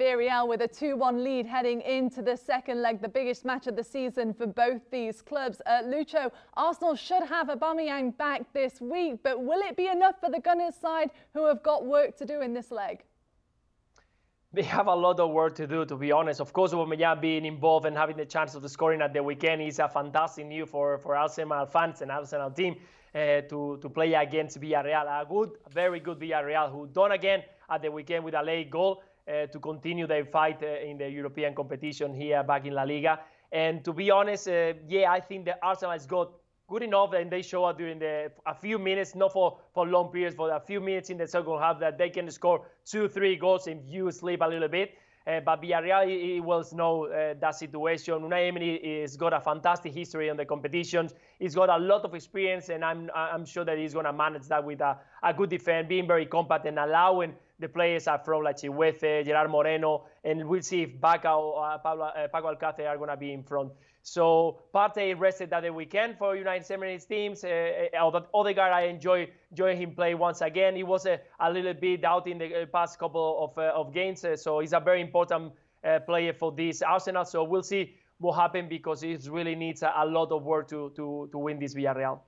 Villarreal with a 2-1 lead heading into the second leg, the biggest match of the season for both these clubs. Uh, Lucho, Arsenal should have Aubameyang back this week, but will it be enough for the Gunners side who have got work to do in this leg? They have a lot of work to do, to be honest. Of course, Aubameyang being involved and having the chance of scoring at the weekend is a fantastic news for, for Arsenal fans and Arsenal team uh, to, to play against Villarreal. A good, very good Villarreal who done again at the weekend with a late goal. Uh, to continue their fight uh, in the European competition here back in La Liga. And to be honest, uh, yeah, I think the Arsenal has got good enough and they show up during the a few minutes, not for, for long periods, for a few minutes in the second half that they can score two, three goals if you sleep a little bit. Uh, but Villarreal he will know uh, that situation. Unai Emery has got a fantastic history on the competitions. He's got a lot of experience, and I'm I'm sure that he's going to manage that with a, a good defense, being very competent, allowing the players are from like Chukwueze, Gerard Moreno, and we'll see if Bacca or uh, Pablo, uh, Paco Alcácer are going to be in front. So Partey rested that the weekend for United Emirates teams. Uh, uh Odegaard, I enjoy enjoy him play once again. He was a, a little bit out in the uh, past couple of, uh, of games, uh, so he's a very important uh, player for this Arsenal. So we'll see what happens because he really needs a, a lot of work to, to, to win this Villarreal.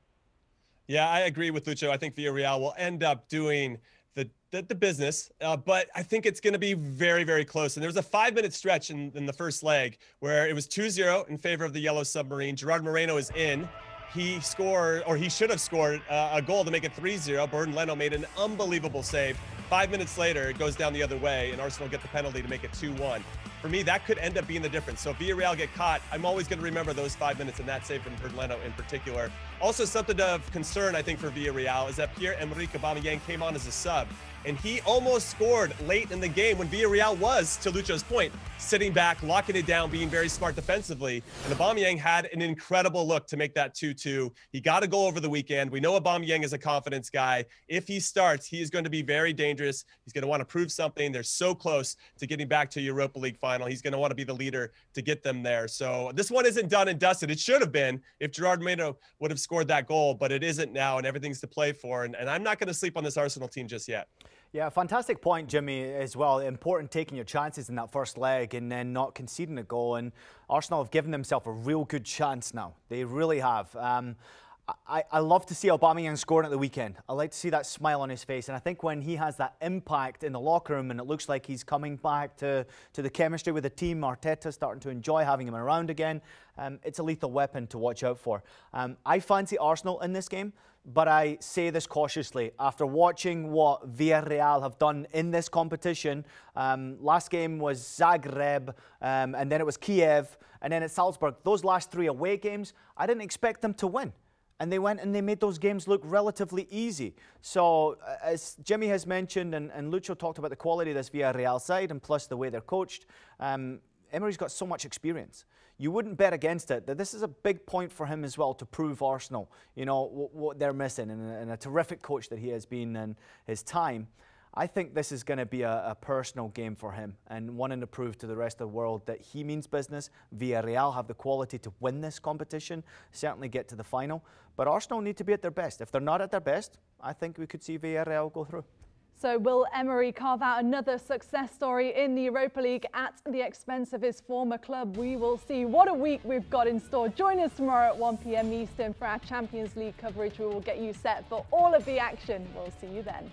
Yeah, I agree with Lucho. I think Villarreal will end up doing the the, the business, uh, but I think it's going to be very, very close. And there was a five minute stretch in, in the first leg where it was 2 0 in favor of the Yellow Submarine. Gerard Moreno is in. He scored, or he should have scored uh, a goal to make it 3 0. Bernd Leno made an unbelievable save. Five minutes later, it goes down the other way, and Arsenal get the penalty to make it 2 1 for me, that could end up being the difference. So if Villarreal get caught, I'm always going to remember those five minutes and that save from Leno in particular. Also, something of concern, I think, for Villarreal is that Pierre-Emerick Aubameyang came on as a sub and he almost scored late in the game when Villarreal was, to Lucho's point, sitting back, locking it down, being very smart defensively. And Aubameyang had an incredible look to make that 2-2. He got a goal over the weekend. We know Aubameyang is a confidence guy. If he starts, he is going to be very dangerous. He's going to want to prove something. They're so close to getting back to Europa League final. He's going to want to be the leader to get them there. So this one isn't done and dusted. It should have been if Gerard Moreno would have scored that goal, but it isn't now, and everything's to play for. And, and I'm not going to sleep on this Arsenal team just yet. Yeah, fantastic point, Jimmy, as well. Important taking your chances in that first leg and then not conceding a goal. And Arsenal have given themselves a real good chance now. They really have. Um, I, I love to see Aubameyang scoring at the weekend. I like to see that smile on his face. And I think when he has that impact in the locker room and it looks like he's coming back to, to the chemistry with the team, Arteta starting to enjoy having him around again, um, it's a lethal weapon to watch out for. Um, I fancy Arsenal in this game but I say this cautiously. After watching what Villarreal have done in this competition, um, last game was Zagreb, um, and then it was Kiev, and then it's Salzburg. Those last three away games, I didn't expect them to win. And they went and they made those games look relatively easy. So, uh, as Jimmy has mentioned, and, and Lucho talked about the quality of this Villarreal side, and plus the way they're coached, um, Emery's got so much experience. You wouldn't bet against it. That this is a big point for him as well to prove Arsenal, you know, what, what they're missing, and, and, a terrific coach that he has been in his time. I think this is going to be a, a, personal game for him and wanting to prove to the rest of the world that he means business. Villarreal have the quality to win this competition, certainly get to the final. But Arsenal need to be at their best. If they're not at their best, I think we could see Villarreal go through. So will Emery carve out another success story in the Europa League at the expense of his former club? We will see. What a week we've got in store. Join us tomorrow at 1pm Eastern for our Champions League coverage. We will get you set for all of the action. We'll see you then.